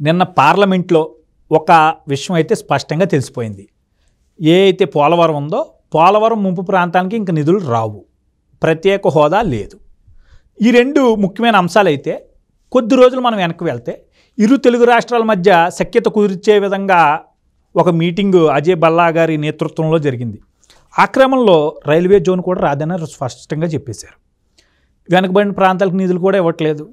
నిన్న పార్లమెంట్లో ఒక విషయం అయితే స్పష్టంగా తెలిసిపోయింది. ఏ అయితే పోలవరం ఉందో పోలవరం ముంపు ప్రాంతానికి ఇంక నిధులు రావు. ప్రత్యేక హోదా లేదు. ఈ రెండు ముఖ్యమైన అంశాలైతే కొద్ది రోజులు మనం వెనక్కి వెళ్తే ఇరు తెలుగు రాష్ట్రాల మధ్య సఖ్యత కుదిర్చే విధంగా ఒక మీటింగు అజయ్ బల్లా గారి నేతృత్వంలో జరిగింది. ఆ క్రమంలో రైల్వే జోన్ కూడా రాదని స్పష్టంగా చెప్పేశారు. వెనకబడిన ప్రాంతాలకు నిధులు కూడా ఇవ్వట్లేదు.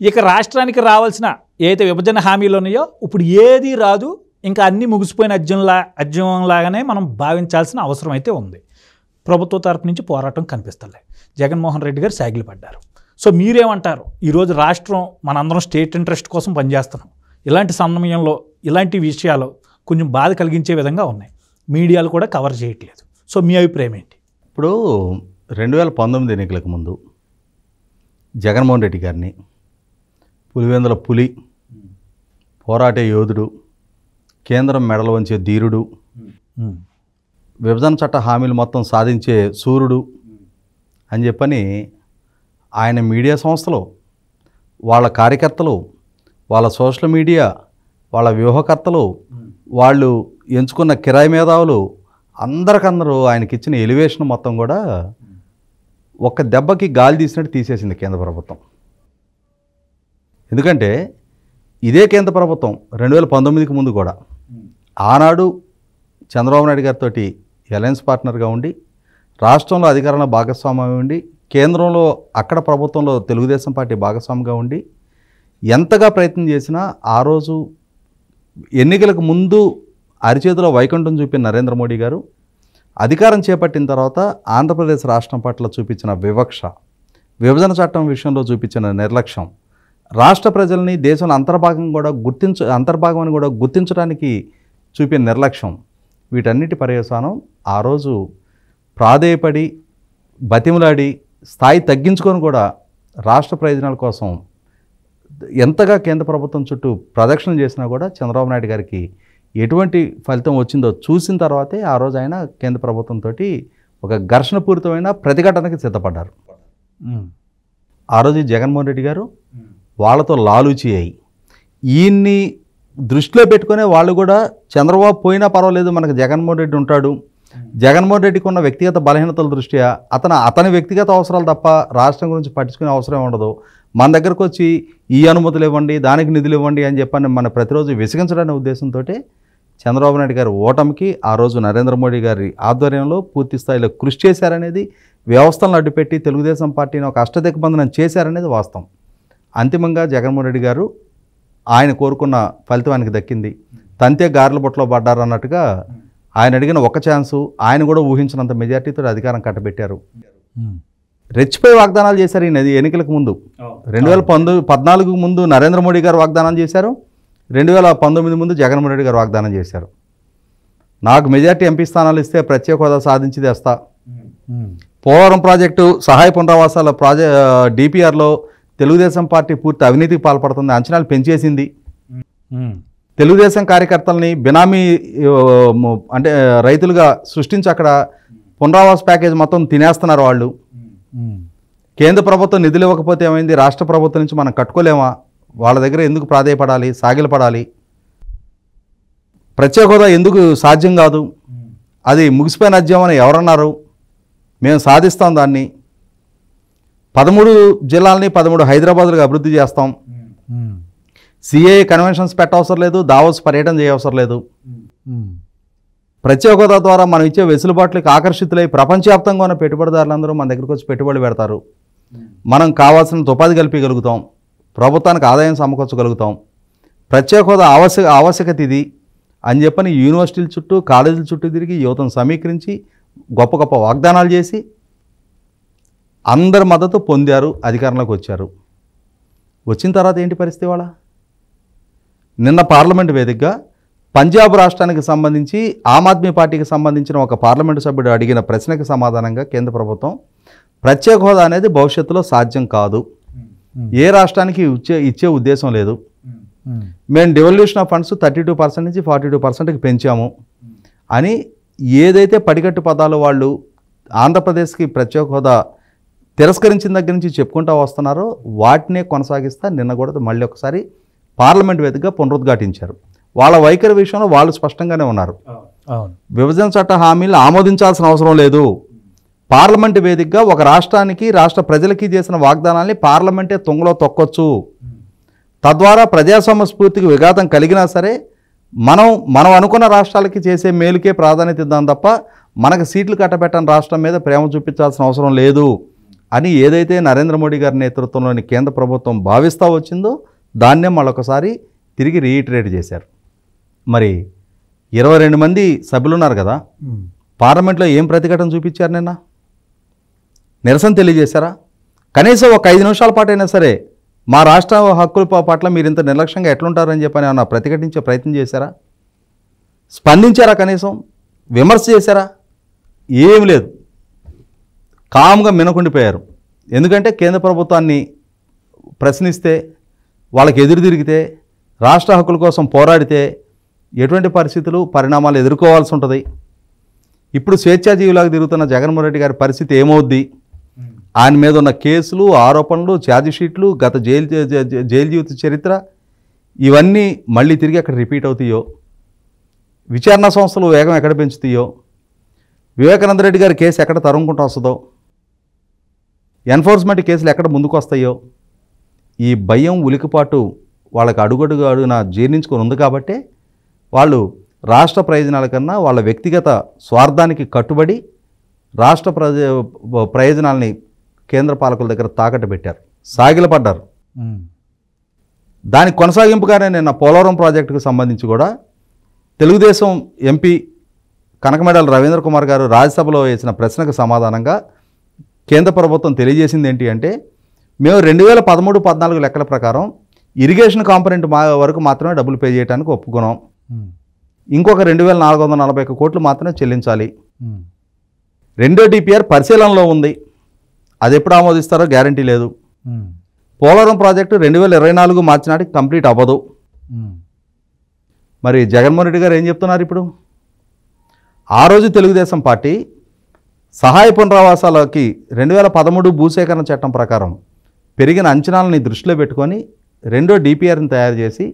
ఇక రాష్ట్రానికి రావాల్సిన ఏదైతే విభజన హామీలు ఉన్నాయో ఇప్పుడు ఏది రాదు ఇంకా అన్నీ ముగిసిపోయిన అజ్యంలా లాగానే మనం భావించాల్సిన అవసరం అయితే ఉంది. ప్రభుత్వ తరపు నుంచి పోరాటం కనిపిస్తలే. జగన్మోహన్ రెడ్డి గారు సాగిలు పడ్డారు సో మీరేమంటారు? ఈరోజు రాష్ట్రం మనందరం స్టేట్ ఇంట్రెస్ట్ కోసం పనిచేస్తున్నాం. ఇలాంటి సమయంలో ఇలాంటి విషయాలు కొంచెం బాధ కలిగించే విధంగా ఉన్నాయి. మీడియాలు కూడా కవర్ చేయట్లేదు. సో మీ అభిప్రాయం ఏంటి? ఇప్పుడు రెండు వేల పంతొమ్మిది ఎన్నికలకు ముందు జగన్మోహన్ రెడ్డి గారిని పులివెందుల పులి పోరాటే యోధుడు కేంద్రం మెడలు వంచే ధీరుడు విభజన చట్ట హామీలు మొత్తం సాధించే సూర్యుడు అని చెప్పని ఆయన మీడియా సంస్థలు వాళ్ళ కార్యకర్తలు వాళ్ళ సోషల్ మీడియా వాళ్ళ వ్యూహకర్తలు వాళ్ళు ఎంచుకున్న కిరాయి మేధావులు అందరికందరూ ఆయనకి ఇచ్చిన ఎలివేషన్ మొత్తం కూడా ఒక్క దెబ్బకి గాలి తీసినట్టు తీసేసింది కేంద్ర ప్రభుత్వం. ఎందుకంటే ఇదే కేంద్ర ప్రభుత్వం రెండు వేల పంతొమ్మిదికి ముందు కూడా ఆనాడు చంద్రబాబు నాయుడు గారితో అలయన్స్ పార్ట్నర్గా ఉండి రాష్ట్రంలో అధికారంలో భాగస్వామ్యం ఉండి కేంద్రంలో అక్కడ ప్రభుత్వంలో తెలుగుదేశం పార్టీ భాగస్వామిగా ఉండి ఎంతగా ప్రయత్నం చేసినా ఆ రోజు ఎన్నికలకు ముందు అరిచేతిలో వైకుంఠం చూపిన నరేంద్ర మోడీ గారు అధికారం చేపట్టిన తర్వాత ఆంధ్రప్రదేశ్ రాష్ట్రం పట్ల చూపించిన వివక్ష విభజన చట్టం విషయంలో చూపించిన నిర్లక్ష్యం రాష్ట్ర ప్రజల్ని దేశంలో అంతర్భాగం కూడా గుర్తించ అంతర్భాగం అని కూడా గుర్తించడానికి చూపిన నిర్లక్ష్యం వీటన్నిటి పర్యవసానం ఆ రోజు ప్రాధేయపడి బతిమలాడి స్థాయి తగ్గించుకొని కూడా రాష్ట్ర ప్రయోజనాల కోసం ఎంతగా కేంద్ర ప్రభుత్వం చుట్టూ ప్రదక్షిణలు చేసినా కూడా చంద్రబాబు నాయుడు గారికి ఎటువంటి ఫలితం వచ్చిందో చూసిన తర్వాతే ఆ రోజు ఆయన కేంద్ర ప్రభుత్వంతో ఒక ఘర్షణపూరితమైన ప్రతిఘటనకి సిద్ధపడ్డారు. ఆ రోజు జగన్మోహన్ రెడ్డి గారు వాళ్ళతో లాలూచి అయ్యి. ఈయన్ని దృష్టిలో పెట్టుకునే వాళ్ళు కూడా చంద్రబాబు పోయినా పర్వాలేదు మనకు జగన్మోహన్ రెడ్డి ఉంటాడు. జగన్మోహన్ రెడ్డికి ఉన్న వ్యక్తిగత బలహీనతల దృష్ట్యా అతను అతని వ్యక్తిగత అవసరాలు తప్ప రాష్ట్రం గురించి పట్టించుకునే అవసరం ఉండదు. మన దగ్గరకు వచ్చి ఈ అనుమతులు ఇవ్వండి దానికి నిధులు ఇవ్వండి అని చెప్పని మన ప్రతిరోజు విసిగించడనే ఉద్దేశంతో చంద్రబాబు నాయుడు గారి ఓటమికి ఆ రోజు నరేంద్ర మోడీ గారి ఆధ్వర్యంలో పూర్తి స్థాయిలో కృషి చేశారనేది వ్యవస్థలను అడ్డుపెట్టి తెలుగుదేశం పార్టీని ఒక అష్టదిగ్బంధనం చేశారనేది వాస్తవం. అంతిమంగా జగన్మోహన్ రెడ్డి గారు ఆయన కోరుకున్న ఫలితం ఆయనకి దక్కింది. తంతే గారెల బొట్టలో పడ్డారు అన్నట్టుగా ఆయన అడిగిన ఒక ఛాన్సు ఆయన కూడా ఊహించినంత మెజార్టీతో అధికారం కట్టబెట్టారు. రెచ్చిపోయి వాగ్దానాలు చేశారు ఈ నది ఎన్నికలకు ముందు. రెండు వేల పంతొమ్మిది పద్నాలుగు ముందు నరేంద్ర మోడీ గారు వాగ్దానం చేశారు. రెండు వేల పంతొమ్మిది ముందు జగన్మోహన్ రెడ్డి గారు వాగ్దానం చేశారు. నాకు మెజార్టీ ఎంపీ స్థానాలు ఇస్తే ప్రత్యేక హోదా సాధించి తెస్తా ఉమ్. పోలవరం ప్రాజెక్టు సహాయ పునరావాసాల ప్రాజె డిపిఆర్లో తెలుగుదేశం పార్టీ పూర్తి అవినీతికి పాల్పడుతుంది. అంచనాలు పెంచేసింది. తెలుగుదేశం కార్యకర్తల్ని బినామీ అంటే రైతులుగా సృష్టించి అక్కడ పునరావాస ప్యాకేజ్ మొత్తం తినేస్తున్నారు వాళ్ళు. కేంద్ర ప్రభుత్వం నిధులు ఇవ్వకపోతే ఏమైంది? రాష్ట్ర ప్రభుత్వం నుంచి మనం కట్టుకోలేమా? వాళ్ళ దగ్గర ఎందుకు ప్రాధేయపడాలి? సాగిలపడాలి? ప్రత్యేక హోదా ఎందుకు సాధ్యం కాదు? అది ముగిసిపోయిన అధ్యయం అని ఎవరన్నారు? మేము సాధిస్తాం దాన్ని. పదమూడు జిల్లాలని పదమూడు హైదరాబాద్లుగా అభివృద్ధి చేస్తాం. సిఏ కన్వెన్షన్స్ పెట్టవసరం లేదు దావోస్ పర్యటన చేయవసరం లేదు. ఉమ్. ప్రత్యేక హోదా ద్వారా మనం ఇచ్చే వెసులుబాట్లకి ఆకర్షితులై ప్రపంచవ్యాప్తంగా ఉన్న పెట్టుబడిదారులందరూ మన దగ్గరకు వచ్చి పెట్టుబడి పెడతారు. మనం కావాల్సినంత ఉపాధి కల్పించగలుగుతాం. ప్రభుత్వానికి ఆదాయం సమకూర్చగలుగుతాం. ప్రత్యేక హోదా ఆవశ్యక ఆవశ్యకత ఇది అని చెప్పని యూనివర్సిటీల చుట్టూ కాలేజీల చుట్టూ తిరిగి యువతను సమీకరించి గొప్ప గొప్ప వాగ్దానాలు చేసి అందరి మద్దతు పొందారు అధికారంలోకి వచ్చారు. వచ్చిన తర్వాత ఏంటి పరిస్థితి వాళ్ళ నిన్న పార్లమెంట్ వేదికగా పంజాబ్ రాష్ట్రానికి సంబంధించి ఆమ్ ఆద్మీ పార్టీకి సంబంధించిన ఒక పార్లమెంటు సభ్యుడు అడిగిన ప్రశ్నకి సమాధానంగా కేంద్ర ప్రభుత్వం ప్రత్యేక హోదా అనేది భవిష్యత్తులో సాధ్యం కాదు. ఏ రాష్ట్రానికి ఇచ్చే ఇచ్చే ఉద్దేశం లేదు. మేము devolution of funds thirty two percent నుంచి ఫార్టీ టూ పర్సెంట్కి పెంచాము అని ఏదైతే పడికట్టు పదాలు వాళ్ళు ఆంధ్రప్రదేశ్కి ప్రత్యేక హోదా తిరస్కరించిన దగ్గర నుంచి చెప్పుకుంటూ వస్తున్నారో. వాటినే కొనసాగిస్తా నిన్న కూడా మళ్ళీ ఒకసారి పార్లమెంట్ వేదికగా పునరుద్ఘాటించారు. వాళ్ళ వైఖరి విషయంలో వాళ్ళు స్పష్టంగానే ఉన్నారు. విభజన చట్ట హామీలు ఆమోదించాల్సిన అవసరం లేదు. పార్లమెంట్ వేదికగా ఒక రాష్ట్రానికి రాష్ట్ర ప్రజలకి చేసిన వాగ్దానాల్ని పార్లమెంటే తుంగలో తొక్కొచ్చు. తద్వారా ప్రజాస్వామ్య స్ఫూర్తికి విఘాతం కలిగినా సరే మనం మనం అనుకున్న రాష్ట్రాలకి చేసే మేలుకే ప్రాధాన్యత ఇద్దాం తప్ప మనకు సీట్లు కట్టబెట్టని రాష్ట్రం మీద ప్రేమ చూపించాల్సిన అవసరం లేదు. అని ఏదైతే నరేంద్ర మోడీ గారి నేతృత్వంలోని కేంద్ర ప్రభుత్వం భావిస్తూ వచ్చిందో దాన్నే మళ్ళొకసారి తిరిగి రీఇటరేట్ చేశారు. మరి ఇరవై రెండు మంది సభ్యులు ఉన్నారు కదా. పార్లమెంట్లో ఏం ప్రతిఘటన చూపించారు నిన్న? నిరసన తెలియజేశారా? కనీసం ఒక ఐదు నిమిషాల పాటు అయినా సరే మా రాష్ట్ర హక్కుల పట్ల మీరు ఇంత నిర్లక్ష్యంగా ఎట్లుంటారని చెప్పని ఏమన్నా ప్రతిఘటించే ప్రయత్నం చేశారా? స్పందించారా కనీసం? విమర్శ చేశారా? ఏం లేదు. కామ్గా మినకుండిపోయారు. ఎందుకంటే కేంద్ర ప్రభుత్వాన్ని ప్రశ్నిస్తే వాళ్ళకి ఎదురు తిరిగితే రాష్ట్ర హక్కుల కోసం పోరాడితే ఎటువంటి పరిస్థితులు పరిణామాలు ఎదుర్కోవాల్సి ఉంటుంది. ఇప్పుడు స్వేచ్ఛాజీవిలాగా తిరుగుతున్న జగన్మోహన్ రెడ్డి గారి పరిస్థితి ఏమవుద్ది? ఆయన మీద ఉన్న కేసులు ఆరోపణలు ఛార్జ్షీట్లు గత జైలు జైలు జీవిత చరిత్ర ఇవన్నీ మళ్ళీ తిరిగి అక్కడ రిపీట్ అవుతాయో? విచారణ సంస్థలు వేగం ఎక్కడ పెంచుతాయో? వివేకానంద రెడ్డి గారి కేసు ఎక్కడ తరుముకుంటూ వస్తుందో? ఎన్ఫోర్స్మెంట్ కేసులు ఎక్కడ ముందుకు వస్తాయో ఈ భయం ఉలికిపాటు వాళ్ళకి అడుగడుగు అడుగున జీర్ణించుకొని ఉంది కాబట్టే వాళ్ళు రాష్ట్ర ప్రయోజనాల కన్నా వాళ్ళ వ్యక్తిగత స్వార్థానికి కట్టుబడి రాష్ట్ర ప్రజ ప్రయోజనాల్ని కేంద్ర పాలకుల దగ్గర తాకట్టు పెట్టారు. సాగిలపడ్డారు. దానికి కొనసాగింపుగానే నిన్న పోలవరం ప్రాజెక్టుకు సంబంధించి కూడా తెలుగుదేశం ఎంపీ కనకమెడల రవీంద్ర కుమార్ గారు రాజ్యసభలో వేసిన ప్రశ్నకు సమాధానంగా కేంద్ర ప్రభుత్వం తెలియజేసింది ఏంటి అంటే మేము రెండు వేల పదమూడు పద్నాలుగు లెక్కల ప్రకారం ఇరిగేషన్ కాంపనెంట్ మా వరకు మాత్రమే డబ్బులు పే చేయడానికి ఒప్పుకున్నాం. ఇంకొక రెండు వేల నాలుగు వందల నలభై ఒక్క కోట్లు మాత్రమే చెల్లించాలి. రెండో డిపిఆర్ పరిశీలనలో ఉంది అది ఎప్పుడు ఆమోదిస్తారో గ్యారంటీ లేదు. పోలవరం ప్రాజెక్టు రెండు వేల ఇరవై నాలుగు మార్చి నాటికి కంప్లీట్ అవ్వదు. మరి జగన్మోహన్ రెడ్డి గారు ఏం చెప్తున్నారు ఇప్పుడు ఆ రోజు తెలుగుదేశం పార్టీ సహాయ పునరావాసాలకి రెండు వేల పదమూడు భూసేకరణ చట్టం ప్రకారం పెరిగిన అంచనాలని దృష్టిలో పెట్టుకొని రెండో డిపిఆర్ని తయారు చేసి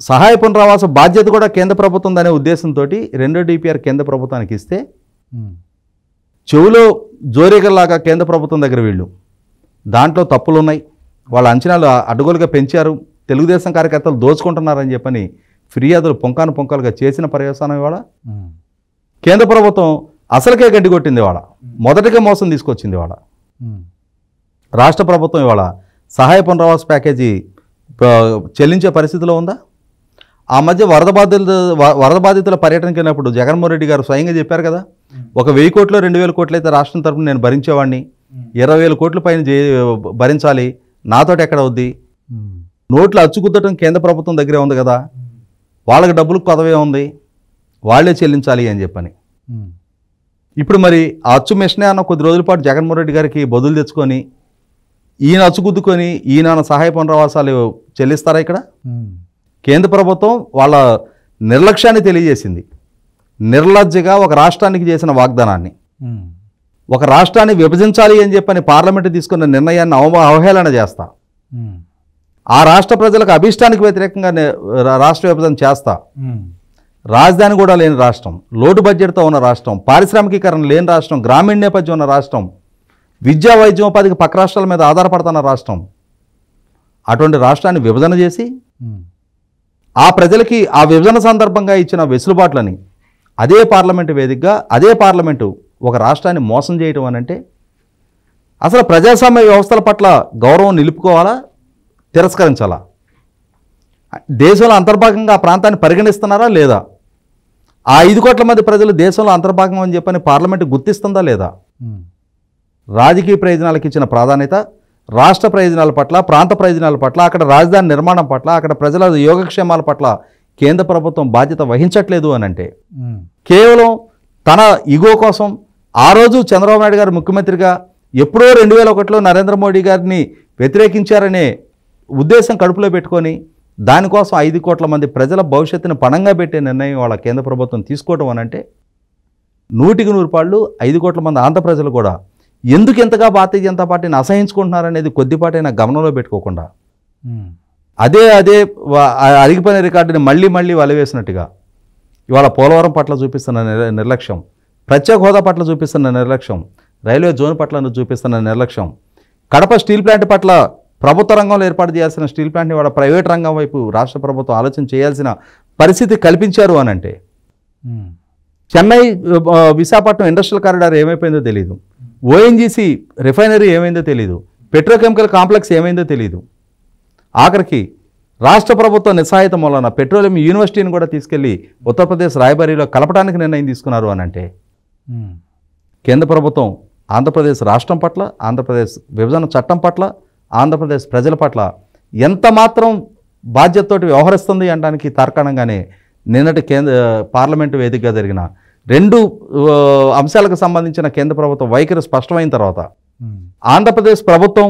సహాయ పునరావాస బాధ్యత కూడా కేంద్ర ప్రభుత్వం అనే ఉద్దేశంతో రెండో డిపిఆర్ కేంద్ర ప్రభుత్వానికి ఇస్తే. చెవులో జోరేగల్లాగా కేంద్ర ప్రభుత్వం దగ్గర వీళ్ళు దాంట్లో తప్పులు ఉన్నాయి వాళ్ళ అంచనాలు అడ్డగోలుగా పెంచారు తెలుగుదేశం కార్యకర్తలు దోచుకుంటున్నారని చెప్పని ఫిర్యాదులు పొంకాను పొంకాలుగా చేసిన పర్యవసానం ఇవాళ. కేంద్ర ప్రభుత్వం అసలుకే గడ్డి కొట్టింది ఇవాళ. మొదటిగా మోసం తీసుకొచ్చింది ఉమ్. రాష్ట్ర ప్రభుత్వం ఇవాళ సహాయ పునరావాస ప్యాకేజీ చెల్లించే పరిస్థితిలో ఉందా? ఆ మధ్య వరద బాధితుల వరద బాధితుల పర్యటనకి వెళ్ళినప్పుడు జగన్మోహన్ రెడ్డి గారు స్వయంగా చెప్పారు కదా ఒక వెయ్యి కోట్లు రెండు వేల కోట్లు అయితే రాష్ట్రం తరపున నేను భరించేవాడిని ఇరవై వేల కోట్ల పైన భరించాలి నాతోటి ఎక్కడ అవుద్ది? ఉమ్. నోట్లు అచ్చుకుద్దటం కేంద్ర ప్రభుత్వం దగ్గరే ఉంది కదా వాళ్ళకి డబ్బులు కొదవే ఉంది వాళ్ళే చెల్లించాలి అని చెప్పని. ఇప్పుడు మరి ఆ అచ్చు మిషనే అన్న కొద్ది రోజుల పాటు జగన్మోహన్ రెడ్డి గారికి బదులు తెచ్చుకొని ఈయన అచ్చుకుద్దుకొని ఈయన సహాయ పునరావాసాలు చెల్లిస్తారా ఇక్కడ. కేంద్ర ప్రభుత్వం వాళ్ళ నిర్లక్ష్యాన్ని తెలియజేసింది నిర్లజ్జగా ఒక రాష్ట్రానికి చేసిన వాగ్దానాన్ని. ఒక రాష్ట్రాన్ని విభజించాలి అని చెప్పని పార్లమెంటు తీసుకున్న నిర్ణయాన్ని అవమ అవహేళన చేస్తా. ఆ రాష్ట్ర ప్రజలకు అభిష్టానికి వ్యతిరేకంగా రాష్ట్ర విభజన చేస్తా. రాజధాని కూడా లేని రాష్ట్రం లోటు బడ్జెట్తో ఉన్న రాష్ట్రం పారిశ్రామికీకరణ లేని రాష్ట్రం గ్రామీణ నేపథ్యం ఉన్న రాష్ట్రం విద్యా వైద్యం ఉపాధికి పక్క రాష్ట్రాల మీద ఆధారపడుతున్న రాష్ట్రం. అటువంటి రాష్ట్రాన్ని విభజన చేసి. ఆ ప్రజలకి ఆ విభజన సందర్భంగా ఇచ్చిన వెసులుబాట్లని అదే పార్లమెంటు వేదికగా అదే పార్లమెంటు ఒక రాష్ట్రాన్ని మోసం చేయటం అని అంటే అసలు ప్రజాస్వామ్య వ్యవస్థల పట్ల గౌరవం నిలుపుకోవాలా? తిరస్కరించాలా? దేశంలో అంతర్భాగంగా ఆ ప్రాంతాన్ని పరిగణిస్తున్నారా లేదా? ఆ ఐదు కోట్ల మంది ప్రజలు దేశంలో అంతర్భాగం అని చెప్పని పార్లమెంటు గుర్తిస్తుందా లేదా. రాజకీయ ప్రయోజనాలకు ఇచ్చిన ప్రాధాన్యత రాష్ట్ర ప్రయోజనాల పట్ల ప్రాంత ప్రయోజనాల పట్ల అక్కడ రాజధాని నిర్మాణం పట్ల అక్కడ ప్రజల యోగక్షేమాల పట్ల కేంద్ర ప్రభుత్వం బాధ్యత వహించట్లేదు అని అంటే. కేవలం తన ఇగో కోసం ఆ రోజు చంద్రబాబు నాయుడు గారు ముఖ్యమంత్రిగా ఎప్పుడో రెండు వేల ఒకటిలో నరేంద్ర మోడీ గారిని వ్యతిరేకించారనే ఉద్దేశం కడుపులో పెట్టుకొని దానికోసం ఐదు కోట్ల మంది ప్రజల భవిష్యత్తును పణంగా పెట్టే నిర్ణయం వాళ్ళ కేంద్ర ప్రభుత్వం తీసుకోవడం అని అంటే నూటికి నూరు పాళ్ళు ఐదు కోట్ల మంది ఆంధ్ర ప్రజలు కూడా ఎందుకు ఎంతగా భారతీయ జనతా పార్టీని అసహించుకుంటున్నారనేది కొద్దిపాటైనా గమనంలో పెట్టుకోకుండా. అదే అదే అరిగిపోయిన రికార్డుని మళ్ళీ మళ్ళీ వలవేసినట్టుగా ఇవాళ పోలవరం పట్ల చూపిస్తున్న నిర్- నిర్లక్ష్యం ప్రత్యేక హోదా పట్ల చూపిస్తున్న నిర్లక్ష్యం రైల్వే జోన్ పట్ల చూపిస్తున్న నిర్లక్ష్యం కడప స్టీల్ ప్లాంట్ పట్ల ప్రభుత్వ రంగంలో ఏర్పాటు చేయాల్సిన స్టీల్ ప్లాంట్ని ఇవాళ ప్రైవేట్ రంగం వైపు రాష్ట్ర ప్రభుత్వం ఆలోచన చేయాల్సిన పరిస్థితి కల్పించారు అని అంటే. చెన్నై విశాఖపట్నం ఇండస్ట్రియల్ కారిడార్ ఏమైపోయిందో తెలియదు ఓఎన్జీసీ రిఫైనరీ ఏమైందో తెలియదు పెట్రోకెమికల్ కాంప్లెక్స్ ఏమైందో తెలియదు ఆఖరికి రాష్ట్ర ప్రభుత్వ నిస్సహాయత మూలన పెట్రోలియం యూనివర్సిటీని కూడా తీసుకెళ్ళి ఉత్తరప్రదేశ్ రాయబరీలో కలపడానికి నిర్ణయం తీసుకున్నారు అని అంటే. కేంద్ర ప్రభుత్వం ఆంధ్రప్రదేశ్ రాష్ట్రం పట్ల ఆంధ్రప్రదేశ్ విభజన చట్టం పట్ల ఆంధ్రప్రదేశ్ ప్రజల పట్ల ఎంత మాత్రం బాధ్యతతోటి వ్యవహరిస్తుంది అనడానికి తార్కాణంగానే నిన్నటి కేంద్ర పార్లమెంటు వేదికగా జరిగిన రెండు అంశాలకు సంబంధించిన కేంద్ర ప్రభుత్వ వైఖరి స్పష్టమైన తర్వాత. ఆంధ్రప్రదేశ్ ప్రభుత్వం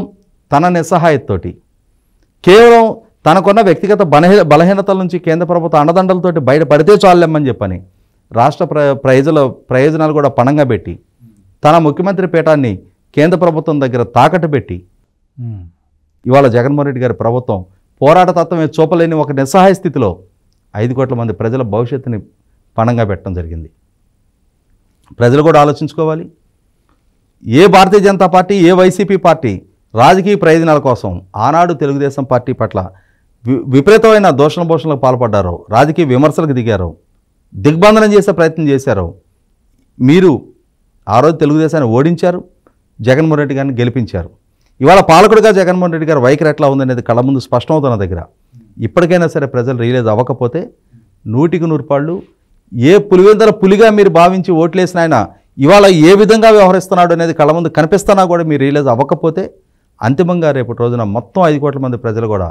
తన నిస్సహాయతతోటి కేవలం తనకున్న వ్యక్తిగత బలహీన బలహీనతల నుంచి కేంద్ర ప్రభుత్వ అండదండలతోటి బయటపడితే చాలేమని చెప్పని రాష్ట్ర ప్ర ప్రజల ప్రయోజనాలు కూడా పణంగా పెట్టి తన ముఖ్యమంత్రి పీఠాన్ని కేంద్ర ప్రభుత్వం దగ్గర తాకట్టు పెట్టి. ఇవాళ జగన్మోహన్ రెడ్డి గారి ప్రభుత్వం పోరాటతత్వమే చూపలేని ఒక నిస్సహాయ స్థితిలో ఐదు కోట్ల మంది ప్రజల భవిష్యత్తుని పణంగా పెట్టడం జరిగింది. ప్రజలు కూడా ఆలోచించుకోవాలి. ఏ భారతీయ జనతా పార్టీ ఏ వైసీపీ పార్టీ రాజకీయ ప్రయోజనాల కోసం ఆనాడు తెలుగుదేశం పార్టీ పట్ల వి- విపరీతమైన దోషణ భూషణలకు పాల్పడ్డారో రాజకీయ విమర్శలకు దిగారో దిగ్బంధనం చేసే ప్రయత్నం చేశారో మీరు ఆ రోజు తెలుగుదేశాన్ని ఓడించారు జగన్మోహన్ రెడ్డి గారిని గెలిపించారు. ఇవాళ పాలకుడిగా జగన్మోహన్ రెడ్డి గారు వైఖరి ఎట్లా ఉందనేది కళ్ళ ముందు స్పష్టమవుతున్న దగ్గర. ఇప్పటికైనా సరే ప్రజలు రియలైజ్ అవ్వకపోతే నూటికి నూరుపాళ్ళు ఏ పులివెందల పులిగా మీరు భావించి ఓట్లేసిన ఆయన ఇవాళ ఏ విధంగా వ్యవహరిస్తున్నాడు అనేది కళ్ళ ముందు కనిపిస్తున్నా కూడా మీరు రియలైజ్ అవ్వకపోతే అంతిమంగా రేపటి రోజున మొత్తం ఐదు కోట్ల మంది ప్రజలు కూడా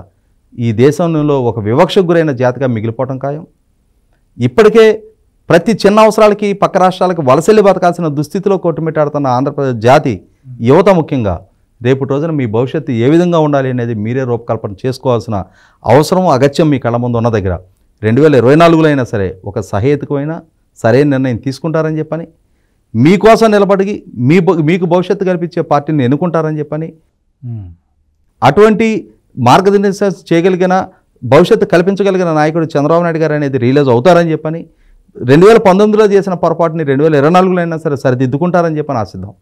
ఈ దేశంలో ఒక వివక్షకు గురైన జాతిగా మిగిలిపోవటం ఖాయం. ఇప్పటికే ప్రతి చిన్న అవసరాలకి పక్క రాష్ట్రాలకు వలసెల్లి బతకాల్సిన దుస్థితిలో కొట్టుమిట్టాడుతున్న ఆంధ్రప్రదేశ్ జాతి యువత ముఖ్యంగా రేపు రోజున మీ భవిష్యత్తు ఏ విధంగా ఉండాలి అనేది మీరే రూపకల్పన చేసుకోవాల్సిన అవసరం అగత్యం మీ కళ్ళ ముందు ఉన్న దగ్గర రెండు వేల ఇరవై నాలుగులో అయినా సరే ఒక సహేతుకమైన సరైన నిర్ణయం తీసుకుంటారని చెప్పని మీకోసం నిలబడి మీ మీకు భవిష్యత్తు కల్పించే పార్టీని ఎన్నుకుంటారని చెప్పని. అటువంటి మార్గదర్శనం చేయగలిగిన భవిష్యత్తు కల్పించగలిగిన నాయకుడు చంద్రబాబు నాయుడు గారు అనేది రియలైజ్ అవుతారని చెప్పని రెండు వేల పంతొమ్మిదిలో చేసిన పొరపాటుని రెండు వేల ఇరవై నాలుగులో అయినా సరే సరిదిద్దుకుంటారని చెప్పని ఆశిద్దాం